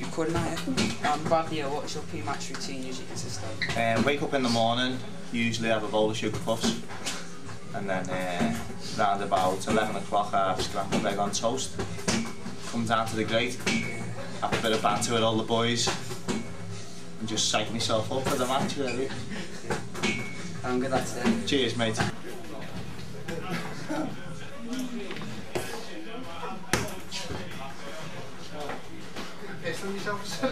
Your coordinator. Um, Bradley, uh, what's your pre-match routine usually consist of? Um, wake up in the morning, usually have a bowl of sugar puffs, and then uh, round about 11 o'clock I have scrambled egg on toast. Come down to the grate, have a bit of banter with all the boys, and just psych myself up for the match really. Um, good luck today. Cheers mate. So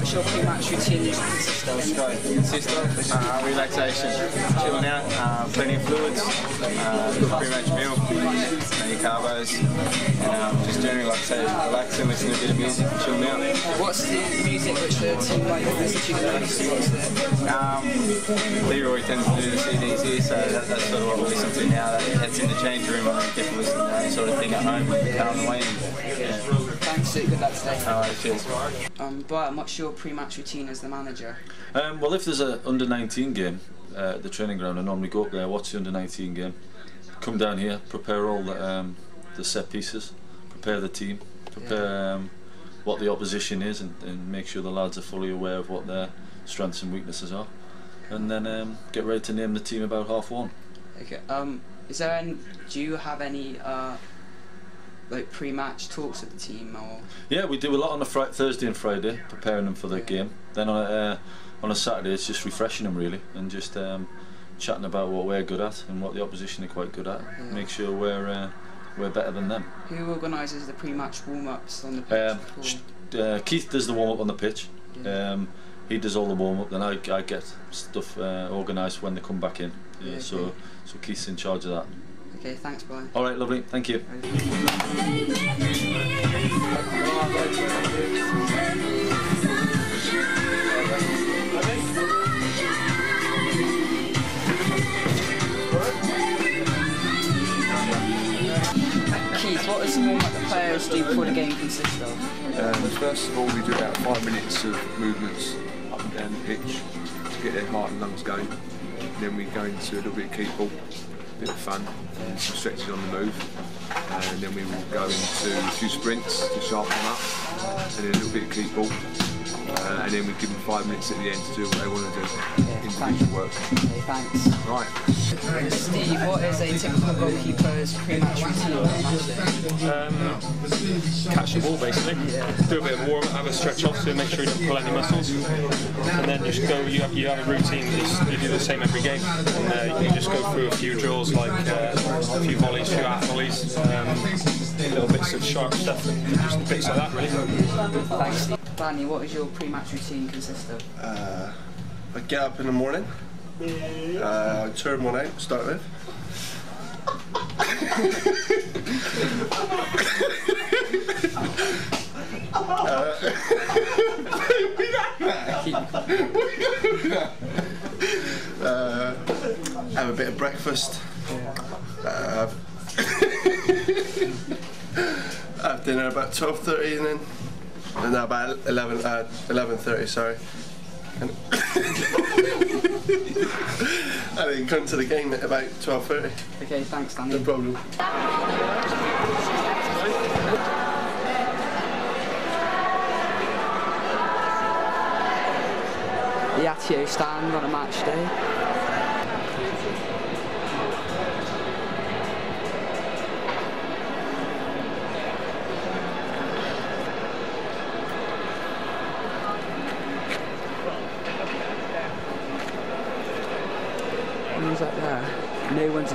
what's your pre-match routine usually consist of? Consist uh, relaxation, chilling out, uh, plenty of fluids, uh, pretty much meal, plenty of carbos, and um, just generally like I say, relaxing, listening to a bit of music, chilling out. What's the music which the team like to listen to the most? Um, Leroy tends to do the CDs here, so that, that's sort of what we listen to now. That, that's in the change room, I get to listen to that sort of thing at home with the car on the way. And, yeah. thanks, good luck today. Alright, cheers. Um, Brian, what's your pre-match routine as the manager? Um, well, if there's a under 19 game uh, at the training ground, I normally go up there, watch the under 19 game, come down here, prepare all the, um, the set pieces, prepare the team, prepare um, what the opposition is, and, and make sure the lads are fully aware of what their strengths and weaknesses are, and then um, get ready to name the team about half one. Okay. Um, is there any? Do you have any uh, like pre-match talks with the team or? Yeah, we do a lot on a Thursday and Friday, preparing them for the Yeah. game. Then on a, uh, on a Saturday, it's just refreshing them really, and just um, chatting about what we're good at and what the opposition are quite good at. Yeah. Make sure we're uh, we're better than them. Who organises the pre-match warm-ups on the pitch? Um, uh, Keith does the warm up on the pitch. Yeah. Um, he does all the warm up. Then I, I get stuff uh, organised when they come back in. So so Keith's in charge of that. Okay, thanks, Brian. All right, lovely. Thank you. Keith, what does the warm-up the players do before the game consist of? Um, first of all, we do about five minutes of movements up and down the pitch to get their heart and lungs going. then we go into a little bit of keep ball, bit of fun, and some stretches on the move. And then we will go into a few sprints to sharpen them up, and then a little bit of keep ball. Uh, and then we give them five minutes at the end to do what they want to do, individual work. Okay, thanks. Right. Steve, what is a typical goalkeeper's pre-match routine on a match day? Um, catch the ball basically. Do a bit of warm up, have a stretch off to make sure you don't pull any muscles, and then just go. You have you have a routine. Just, you do the same every game, and uh, you just go through a few drills like uh, a few volleys, a few out volleys, um, little bits of sharp stuff, just bits like that really. Thanks, Steve. Danny, what does your pre-match routine consist of? Uh, I get up in the morning, uh, turn one out, start with. uh, have a bit of breakfast. Uh, have dinner about twelve thirty, and then no, about eleven uh, eleven thirty. Sorry. And, and then come to the game at about twelve thirty. Okay, thanks, Danny. No problem. The Atyeo stand on a match day.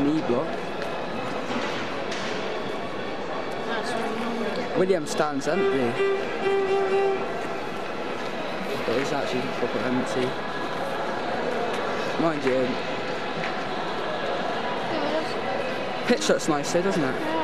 No one's in E block. William stands empty. It is actually proper empty. Mind you, um, pitch looks nice though, doesn't it?